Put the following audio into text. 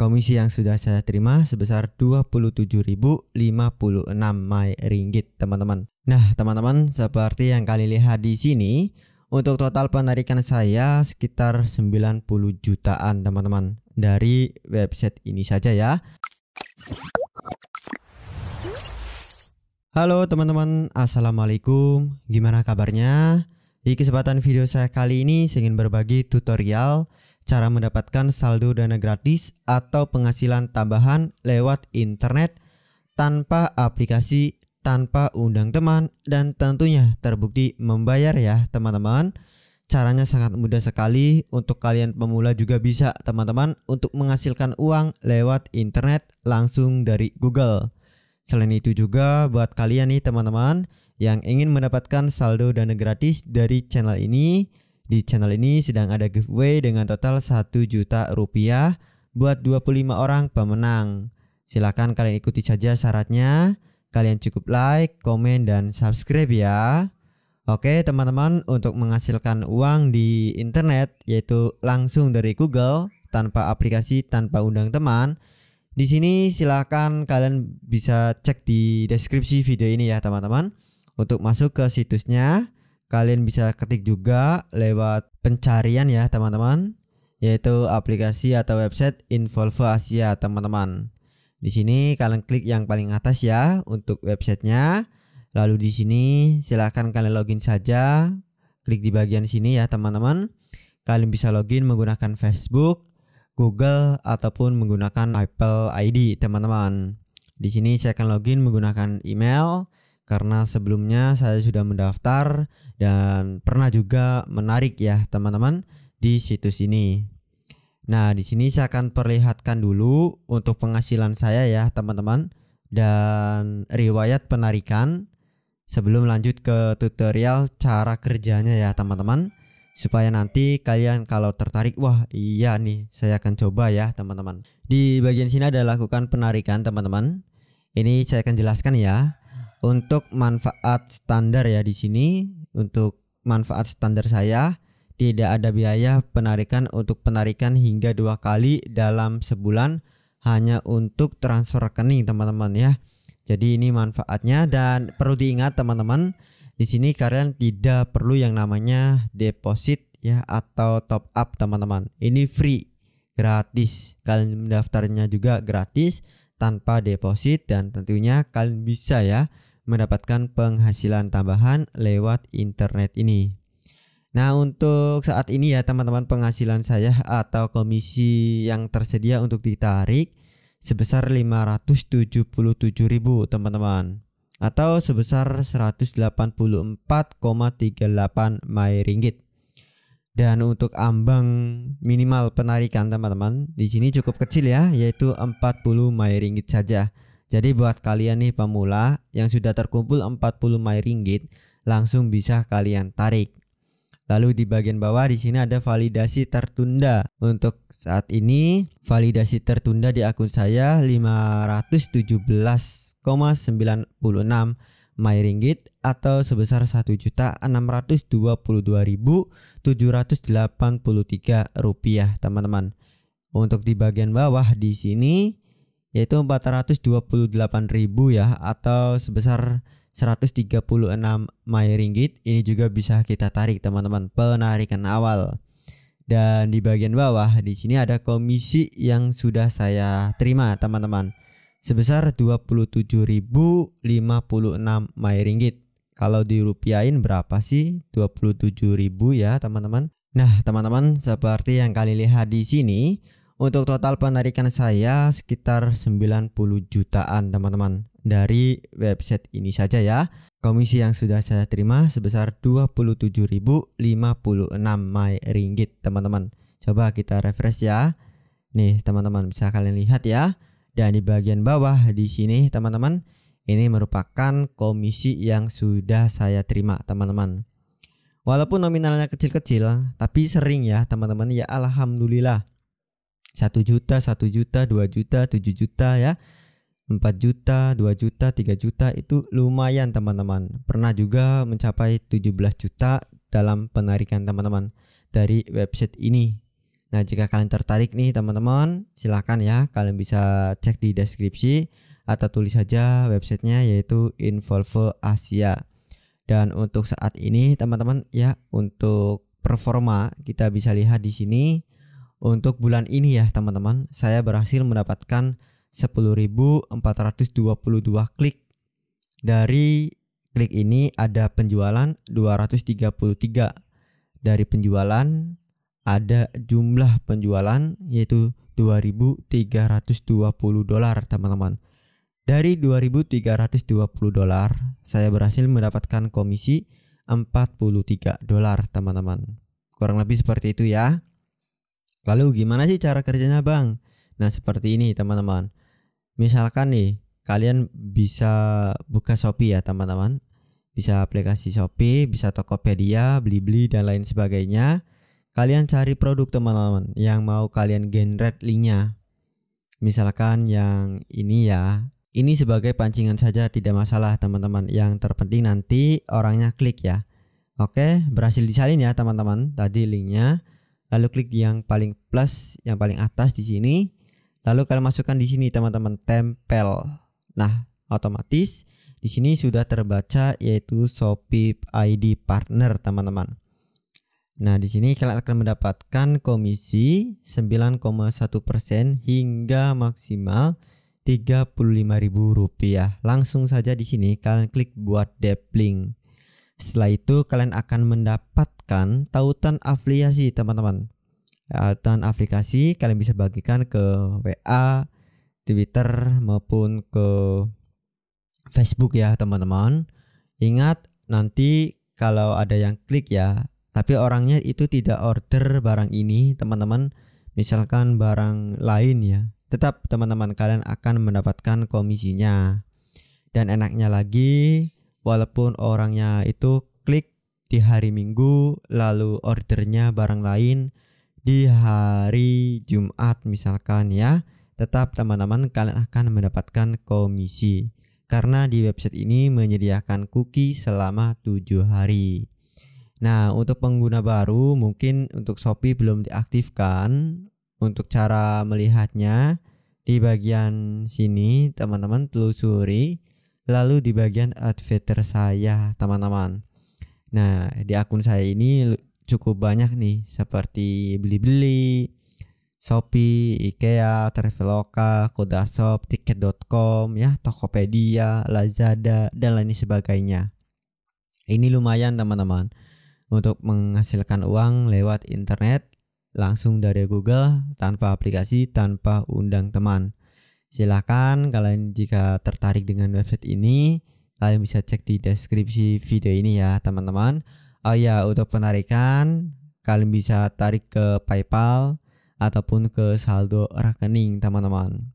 Komisi yang sudah saya terima sebesar 27.056 my ringgit, teman-teman. Nah, teman-teman, seperti yang kalian lihat di sini, untuk total penarikan saya sekitar 90 jutaan, teman-teman, dari website ini saja ya. Halo teman-teman, Assalamualaikum Gimana kabarnya? Di kesempatan video saya kali ini saya ingin berbagi tutorial Cara mendapatkan saldo dana gratis atau penghasilan tambahan lewat internet Tanpa aplikasi, tanpa undang teman Dan tentunya terbukti membayar ya teman-teman. Caranya sangat mudah sekali. Untuk kalian pemula juga bisa teman-teman Untuk menghasilkan uang lewat internet langsung dari Google. Selain itu juga buat kalian nih teman-teman yang ingin mendapatkan saldo dana gratis dari channel ini, di channel ini sedang ada giveaway dengan total 1 juta rupiah buat 25 orang pemenang. Silahkan kalian ikuti saja syaratnya. Kalian cukup like, komen, dan subscribe ya. Oke teman-teman untuk menghasilkan uang di internet yaitu langsung dari Google tanpa aplikasi tanpa undang teman di sini silahkan kalian bisa cek di deskripsi video ini ya teman-teman. Untuk masuk ke situsnya, kalian bisa ketik juga lewat pencarian ya teman-teman, yaitu aplikasi atau website Involvo Asia teman-teman. Di sini kalian klik yang paling atas ya untuk websitenya. Lalu di sini silahkan kalian login saja. Klik di bagian sini ya teman-teman. Kalian bisa login menggunakan Facebook, Google ataupun menggunakan Apple ID teman-teman. Di sini saya akan login menggunakan email karena sebelumnya saya sudah mendaftar dan pernah juga menarik ya teman-teman di situs ini. Nah, di sini saya akan perlihatkan dulu untuk penghasilan saya ya teman-teman dan riwayat penarikan. Sebelum lanjut ke tutorial cara kerjanya ya teman-teman supaya nanti kalian kalau tertarik wah iya nih saya akan coba ya teman-teman. Di bagian sini ada lakukan penarikan teman-teman. Ini saya akan jelaskan ya untuk manfaat standar ya di sini untuk manfaat standar saya tidak ada biaya penarikan untuk penarikan hingga dua kali dalam sebulan hanya untuk transfer rekening teman-teman ya jadi ini manfaatnya dan perlu diingat teman-teman di sini kalian tidak perlu yang namanya deposit ya atau top up teman-teman. Ini free, gratis. Kalian mendaftarnya juga gratis tanpa deposit dan tentunya kalian bisa ya mendapatkan penghasilan tambahan lewat internet ini. Nah untuk saat ini ya teman-teman penghasilan saya atau komisi yang tersedia untuk ditarik sebesar 577.000 teman-teman atau sebesar 184,38 my ringgit. Dan untuk ambang minimal penarikan teman-teman di sini cukup kecil ya yaitu 40 my ringgit saja. Jadi buat kalian nih pemula yang sudah terkumpul 40 my ringgit langsung bisa kalian tarik. Lalu di bagian bawah di sini ada validasi tertunda. Untuk saat ini validasi tertunda di akun saya 517,96 my ringgit atau sebesar 1.622.783 rupiah teman-teman. Untuk di bagian bawah di sini yaitu 428.000 ya atau sebesar 136 my ringgit ini juga bisa kita tarik teman-teman penarikan awal. Dan di bagian bawah di sini ada komisi yang sudah saya terima teman-teman sebesar 27.056 my ringgit. Kalau dirupiahin berapa sih? 27.000 ya teman-teman. Nah teman-teman seperti yang kalian lihat di sini untuk total penarikan saya sekitar 90 jutaan teman-teman dari website ini saja ya. Komisi yang sudah saya terima sebesar 27.056 my ringgit teman-teman. Coba kita refresh ya. Nih teman-teman bisa kalian lihat ya. Dan di bagian bawah di sini teman-teman ini merupakan komisi yang sudah saya terima teman-teman. Walaupun nominalnya kecil-kecil tapi sering ya teman-teman ya alhamdulillah satu juta, satu juta, dua juta, tujuh juta ya. 4 juta, 2 juta, 3 juta itu lumayan teman-teman. Pernah juga mencapai 17 juta dalam penarikan teman-teman dari website ini. Nah, jika kalian tertarik nih teman-teman, silakan ya kalian bisa cek di deskripsi atau tulis saja websitenya yaitu Involve Asia. Dan untuk saat ini teman-teman ya untuk performa kita bisa lihat di sini untuk bulan ini ya teman-teman saya berhasil mendapatkan 10.422 klik. Dari klik ini ada penjualan 233 dari penjualan ada jumlah penjualan yaitu 2.320 dolar teman-teman. Dari 2.320 dolar saya berhasil mendapatkan komisi 43 dolar teman-teman. Kurang lebih seperti itu ya lalu gimana sih cara kerjanya bang? Nah seperti ini teman-teman. Misalkan nih kalian bisa buka Shopee ya teman-teman. Bisa aplikasi Shopee bisa Tokopedia beli-beli dan lain sebagainya. Kalian cari produk teman-teman yang mau kalian generate linknya. Misalkan yang ini ya. Ini sebagai pancingan saja tidak masalah teman-teman. Yang terpenting nanti orangnya klik ya. Oke berhasil disalin ya teman-teman tadi linknya lalu klik yang paling plus yang paling atas di sini lalu kalian masukkan di sini teman-teman tempel nah otomatis di sini sudah terbaca yaitu Shopee ID partner teman-teman Nah, di sini kalian akan mendapatkan komisi 9,1% hingga maksimal Rp35.000. Langsung saja di sini kalian klik buat depling. Setelah itu kalian akan mendapatkan tautan afiliasi teman-teman. Tautan aplikasi kalian bisa bagikan ke WA, Twitter maupun ke Facebook ya teman-teman. Ingat nanti kalau ada yang klik ya tapi orangnya itu tidak order barang ini teman-teman misalkan barang lain ya tetap teman-teman kalian akan mendapatkan komisinya dan enaknya lagi walaupun orangnya itu klik di hari Minggu lalu ordernya barang lain di hari Jumat misalkan ya tetap teman-teman kalian akan mendapatkan komisi. Karena di website ini menyediakan cookie selama tujuh hari. Nah, untuk pengguna baru mungkin untuk Shopee belum diaktifkan. Untuk cara melihatnya di bagian sini teman-teman telusuri lalu di bagian adventure saya teman-teman. Nah, di akun saya ini cukup banyak nih seperti beli-beli, Shopee, IKEA, Traveloka, Kodashop, Tiket.com, ya, Tokopedia, Lazada dan lain sebagainya. Ini lumayan teman-teman untuk menghasilkan uang lewat internet langsung dari Google tanpa aplikasi tanpa undang teman. Silahkan kalian jika tertarik dengan website ini kalian bisa cek di deskripsi video ini ya teman-teman. Oh ya untuk penarikan kalian bisa tarik ke PayPal ataupun ke saldo rekening teman-teman.